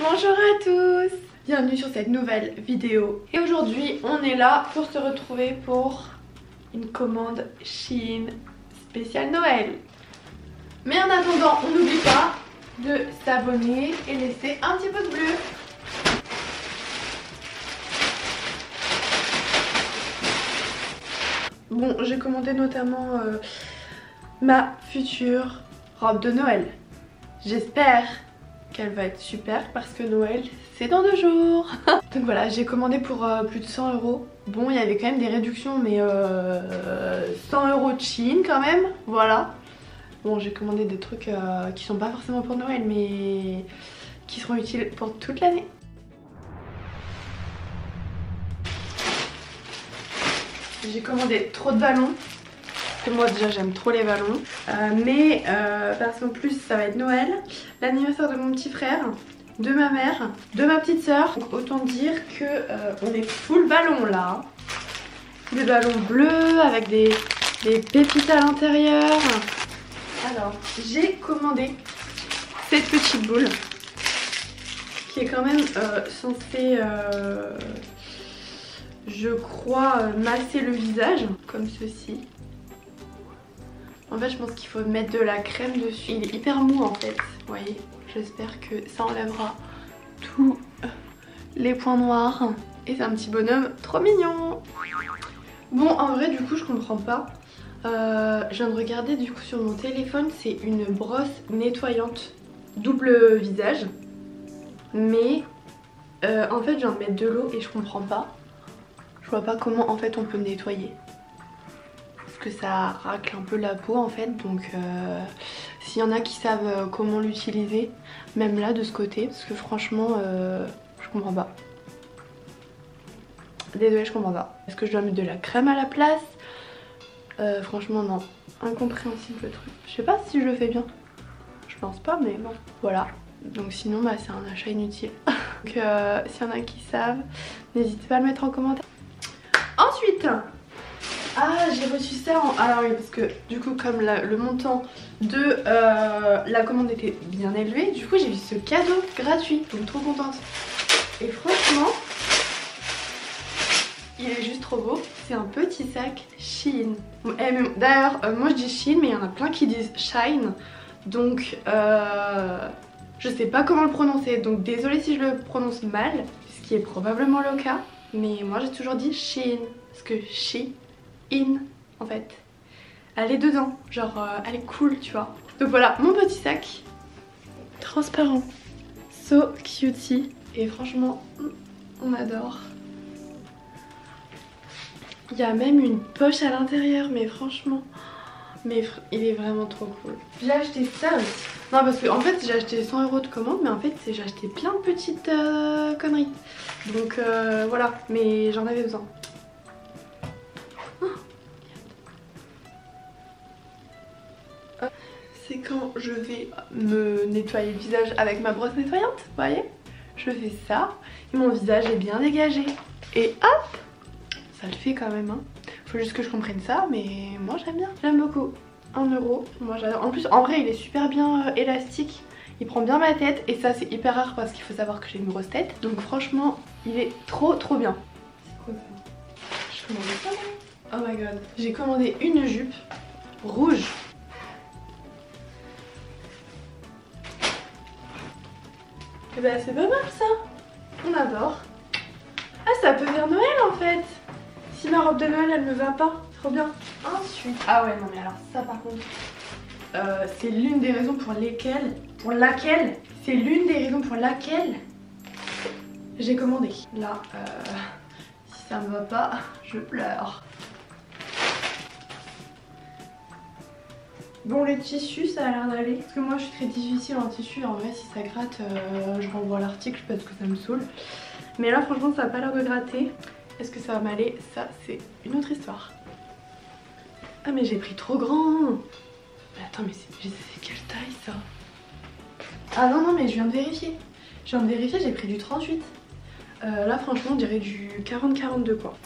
Bonjour à tous Bienvenue sur cette nouvelle vidéo. Et aujourd'hui, on est là pour se retrouver pour une commande Shein spéciale Noël. Mais en attendant, on n'oublie pas de s'abonner et laisser un petit pouce bleu. Bon, j'ai commandé notamment euh, ma future robe de Noël. J'espère qu'elle va être super parce que Noël c'est dans deux jours. Donc voilà j'ai commandé pour euh, plus de 100 euros. Bon il y avait quand même des réductions mais euh, 100 euros de Chine quand même. Voilà. Bon j'ai commandé des trucs euh, qui sont pas forcément pour Noël mais qui seront utiles pour toute l'année. J'ai commandé trop de ballons moi déjà j'aime trop les ballons. Euh, mais euh, qu'en plus ça va être Noël, l'anniversaire de mon petit frère, de ma mère, de ma petite soeur. Donc autant dire que euh, on est full ballon là. Des ballons bleus avec des, des pépites à l'intérieur. Alors j'ai commandé cette petite boule qui est quand même censée je crois masser le visage comme ceci en fait je pense qu'il faut mettre de la crème dessus. Il est hyper mou en fait. Vous voyez J'espère que ça enlèvera tous les points noirs. Et c'est un petit bonhomme trop mignon. Bon en vrai du coup je comprends pas. Euh, je viens de regarder du coup sur mon téléphone. C'est une brosse nettoyante double visage. Mais euh, en fait je viens de mettre de l'eau et je comprends pas. Je vois pas comment en fait on peut nettoyer ça racle un peu la peau en fait. Donc euh, s'il y en a qui savent euh, comment l'utiliser même là de ce côté parce que franchement euh, je comprends pas. Désolée je comprends pas. Est-ce que je dois mettre de la crème à la place? Franchement non. Incompréhensible le truc. Je sais pas si je le fais bien. Je pense pas mais bon voilà. Donc sinon bah, c'est un achat inutile. Donc s'il y en a qui savent n'hésitez pas à le mettre en commentaire ah j'ai reçu ça en... Alors oui parce que du coup comme le montant de euh, la commande était bien élevé Du coup j'ai eu ce cadeau gratuit donc trop contente. Et franchement il est juste trop beau. C'est un petit sac Shein. Eh, D'ailleurs euh, moi je dis Shein mais il y en a plein qui disent Shine. Donc euh, je sais pas comment le prononcer. Donc désolée si je le prononce mal Ce qui est probablement le cas. Mais moi j'ai toujours dit Shein Parce que She in en fait. Elle est dedans, genre euh, elle est cool tu vois. Donc voilà mon petit sac transparent, so cutie et franchement on adore. Il y a même une poche à l'intérieur mais franchement mais il est vraiment trop cool. J'ai acheté ça aussi. Non parce que en fait j'ai acheté 100 euros de commande mais en fait j'ai acheté plein de petites euh, conneries. Donc euh, voilà mais j'en avais besoin. Quand je vais me nettoyer le visage avec ma brosse nettoyante, vous voyez Je fais ça et mon visage est bien dégagé. Et hop Ça le fait quand même, hein. Faut juste que je comprenne ça, mais moi j'aime bien. J'aime beaucoup. 1 euro, moi j'adore. En plus, en vrai, il est super bien euh, élastique. Il prend bien ma tête et ça c'est hyper rare parce qu'il faut savoir que j'ai une grosse tête. Donc franchement, il est trop trop bien. C'est quoi ça? Oh my god. J'ai commandé une jupe rouge Et eh bah ben, c'est pas mal ça. On adore. Ah ça peut faire Noël en fait. Si ma robe de Noël elle me va pas. Trop bien. Ensuite. Ah ouais non mais alors ça par contre euh, C'est l'une des raisons pour lesquelles Pour laquelle C'est l'une des raisons pour laquelle J'ai commandé. Là euh, Si ça me va pas Je pleure Bon les tissus ça a l'air d'aller. Parce que moi je suis très difficile en tissu. En vrai si ça gratte euh, je renvoie l'article parce que ça me saoule. Mais là franchement ça a pas l'air de gratter. Est-ce que ça va m'aller? Ça c'est une autre histoire. Ah mais j'ai pris trop grand. Mais attends mais c'est quelle taille ça? Ah non non mais je viens de vérifier. Je viens de vérifier j'ai pris du 38 euh, là franchement on dirait du 40-42 quoi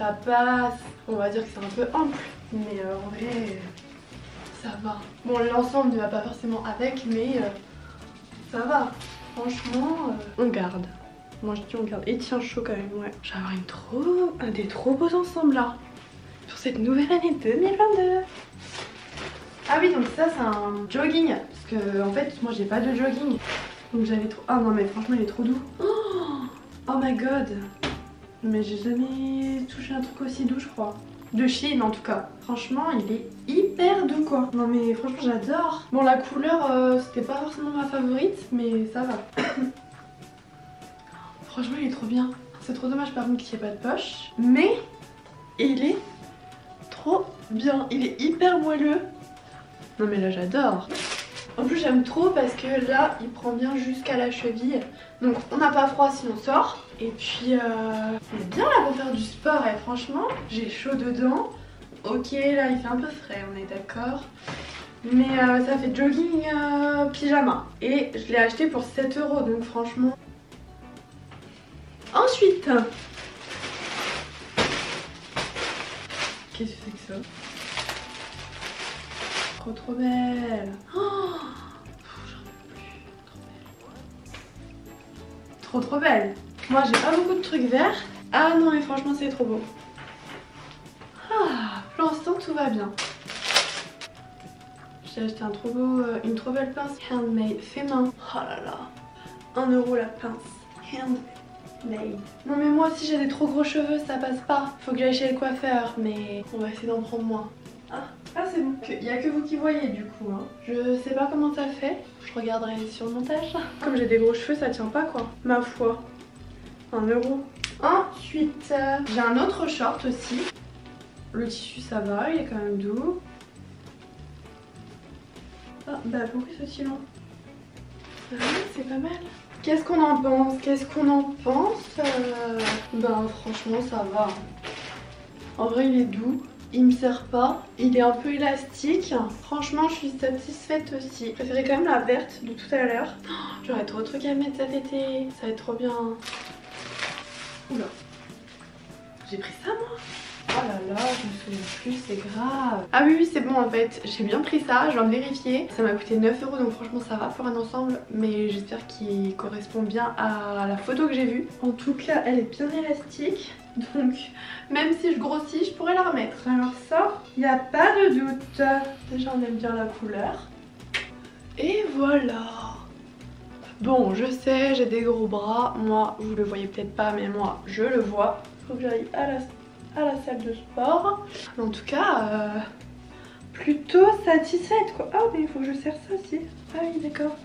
ça passe on va dire que c'est un peu ample mais euh, en vrai, ça va. Bon, l'ensemble ne va pas forcément avec, mais euh, ça va. Franchement, euh, on garde. Moi je dis on garde. Et tient chaud quand même, ouais. J'ai avoir une trop... un des trop beaux ensembles là. Pour cette nouvelle année 2022. Ah oui, donc ça c'est un jogging. Parce que en fait, moi j'ai pas de jogging. Donc j'avais trop... Ah non mais franchement il est trop doux. Oh, oh my god. Mais j'ai jamais touché un truc aussi doux je crois. De Chine en tout cas. Franchement il est hyper doux quoi. Non mais franchement j'adore. Bon la couleur euh, c'était pas forcément ma favorite mais ça va. franchement il est trop bien. C'est trop dommage par contre qu'il n'y ait pas de poche. Mais il est trop bien. Il est hyper moelleux. Non mais là j'adore. En plus j'aime trop parce que là il prend bien jusqu'à la cheville. Donc on n'a pas froid si on sort. Et puis euh, on est bien là pour faire du sport et franchement j'ai chaud dedans. Ok là il fait un peu frais on est d'accord. Mais euh, ça fait jogging euh, pyjama. Et je l'ai acheté pour 7 euros donc franchement. Ensuite. Qu'est-ce que c'est que ça? Trop trop belle. Oh trop trop belle. Moi j'ai pas beaucoup de trucs verts. Ah non mais franchement c'est trop beau. Ah, pour l'instant tout va bien. J'ai acheté un trop beau, euh, une trop belle pince handmade fait main. Oh là là. 1 euro la pince handmade. Non mais moi si j'ai des trop gros cheveux ça passe pas. Faut que j'aille chez le coiffeur mais on va essayer d'en prendre moins. Ah, ah c'est bon. Il n'y a que vous qui voyez du coup. Hein. Je sais pas comment ça fait. Je regarderai sur le montage. Comme j'ai des gros cheveux, ça tient pas quoi. Ma foi. Un euro. Ensuite, euh, j'ai un autre short aussi. Le tissu ça va, il est quand même doux. Ah bah pourquoi ce si long ah, C'est pas mal. Qu'est-ce qu'on en pense? Qu'est-ce qu'on en pense euh... Ben franchement ça va. En vrai il est doux il me sert pas. Il est un peu élastique. Franchement, je suis satisfaite aussi. Je préférais quand même la verte de tout à l'heure. Oh, j'aurais trop de trucs à mettre cet été. Ça va être trop bien. Oula. J'ai pris ça moi Oh là là, je me souviens plus, c'est grave. Ah oui, oui, c'est bon en fait. J'ai bien pris ça, je viens de vérifier. Ça m'a coûté 9 euros, donc franchement ça va pour un ensemble. Mais j'espère qu'il correspond bien à la photo que j'ai vue. En tout cas, elle est bien élastique. Donc, même si je grossis, je pourrais la remettre. Alors ça, il n'y a pas de doute. Déjà, on aime bien la couleur. Et voilà. Bon, je sais, j'ai des gros bras. Moi, vous le voyez peut-être pas, mais moi, je le vois. Faut que j'aille à la, à la salle de sport. En tout cas, euh, plutôt satisfaite, quoi. Ah, mais il faut que je serre ça aussi. Ah oui, d'accord.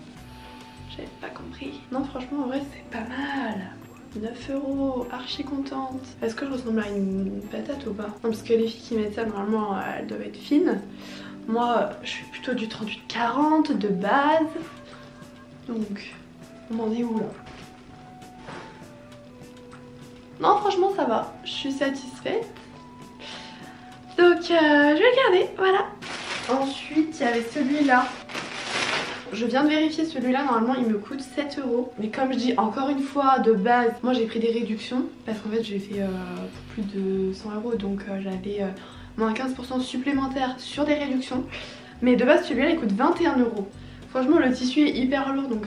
J'avais pas compris. Non, franchement, en vrai, c'est pas mal. 9 euros, archi contente. Est-ce que je ressemble à une patate ou pas? Non parce que les filles qui mettent ça normalement elles doivent être fines. Moi je suis plutôt du 38-40 de base. Donc on en est où là? Non franchement ça va, je suis satisfaite. Donc euh, je vais le garder, voilà. Ensuite il y avait celui-là je viens de vérifier celui-là, normalement il me coûte 7 euros. Mais comme je dis encore une fois, de base, moi j'ai pris des réductions parce qu'en fait j'ai fait euh, plus de 100 euros donc euh, j'avais euh, moins 15% supplémentaire sur des réductions. Mais de base celui-là il coûte 21 euros. Franchement le tissu est hyper lourd donc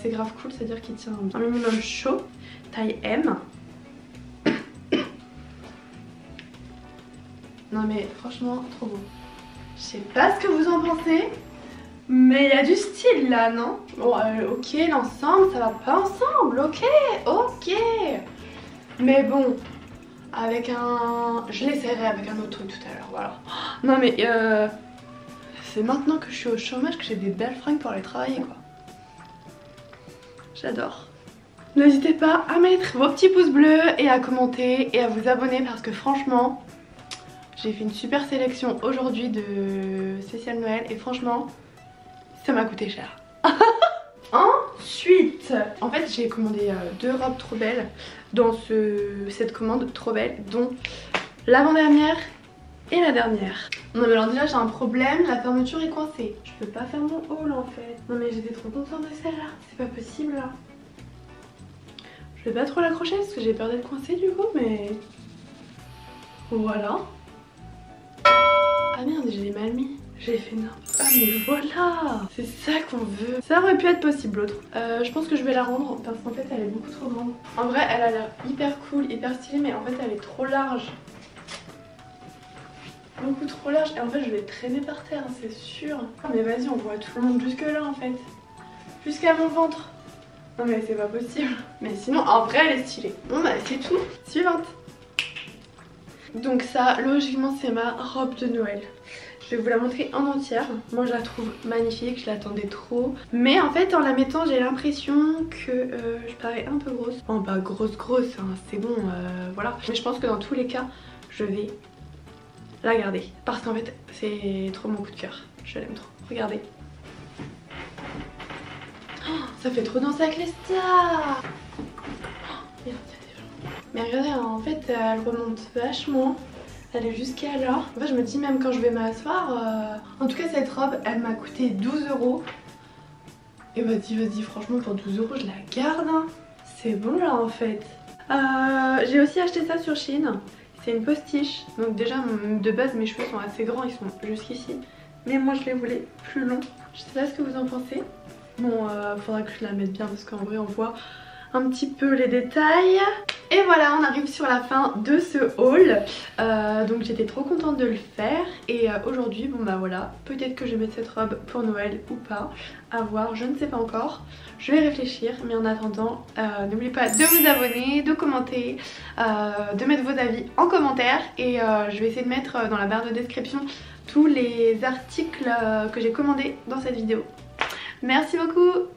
c'est grave cool, c'est-à-dire qu'il tient un minimum chaud, taille M. Non mais franchement trop beau. Je sais pas ce que vous en pensez, mais il y a du style là, non? Bon, euh, ok, l'ensemble, ça va pas ensemble, ok, ok. Mais bon, avec un... Je l'essaierai avec un autre truc tout à l'heure, voilà. Non mais, euh... c'est maintenant que je suis au chômage que j'ai des belles fringues pour aller travailler, quoi. J'adore. N'hésitez pas à mettre vos petits pouces bleus et à commenter et à vous abonner parce que franchement, j'ai fait une super sélection aujourd'hui de spécial Noël et franchement, ça m'a coûté cher. Ensuite, en fait j'ai commandé euh, deux robes trop belles dans cette commande trop belle, dont l'avant-dernière et la dernière. Non mais alors déjà j'ai un problème, la fermeture est coincée. Je peux pas faire mon haul en fait. Non mais j'étais trop contente de celle-là, c'est pas possible là. Je vais pas trop l'accrocher parce que j'ai peur d'être coincée du coup mais... Voilà. Ah merde j'ai mal mis. J'ai fait non. Ah mais voilà C'est ça qu'on veut. Ça aurait pu être possible l'autre. Euh, je pense que je vais la rendre parce qu'en fait elle est beaucoup trop grande. En vrai elle a l'air hyper cool, hyper stylée mais en fait elle est trop large. Beaucoup trop large et en fait je vais traîner par terre c'est sûr. Ah mais vas-y on voit tout le monde jusque là en fait. Jusqu'à mon ventre. Non mais c'est pas possible. Mais sinon en vrai elle est stylée. Bon bah c'est tout. Suivante. Donc ça logiquement c'est ma robe de Noël. Je vais vous la montrer en entière. Moi je la trouve magnifique, je l'attendais trop. Mais en fait en la mettant j'ai l'impression que euh, je parais un peu grosse. Bon pas grosse grosse, hein, c'est bon, euh, voilà. Mais je pense que dans tous les cas je vais la garder. Parce qu'en fait c'est trop mon coup de cœur. Je l'aime trop. Regardez. Oh, ça fait trop danser avec les stars oh, Mais regardez, en fait elle remonte vachement. Elle est jusqu'à là. En fait, je me dis même quand je vais m'asseoir. Euh, en tout cas, cette robe, elle m'a coûté 12 euros. Et vas-y, vas-y, franchement, pour 12 euros, je la garde. Hein. C'est bon là en fait. Euh, j'ai aussi acheté ça sur Chine. C'est une postiche. Donc, déjà, de base, mes cheveux sont assez grands, ils sont jusqu'ici. Mais moi, je les voulais plus longs. Je sais pas ce que vous en pensez. Bon, euh, faudra que je la mette bien parce qu'en vrai, on voit un petit peu les détails. Et voilà, on arrive sur la fin de ce haul. Euh, donc j'étais trop contente de le faire. Et euh, aujourd'hui, bon bah voilà, peut-être que je vais mettre cette robe pour Noël ou pas. À voir, je ne sais pas encore. Je vais réfléchir, mais en attendant, euh, n'oubliez pas de vous abonner, de commenter, de mettre vos avis en commentaire. Et je vais essayer de mettre dans la barre de description tous les articles que j'ai commandés dans cette vidéo. Merci beaucoup